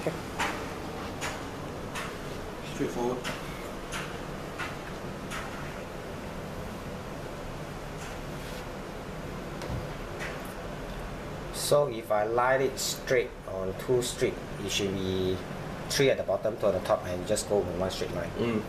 Okay. Straightforward. So if I line it straight on two straight, it should be three at the bottom, two at the top, and just go in one straight line. Mm.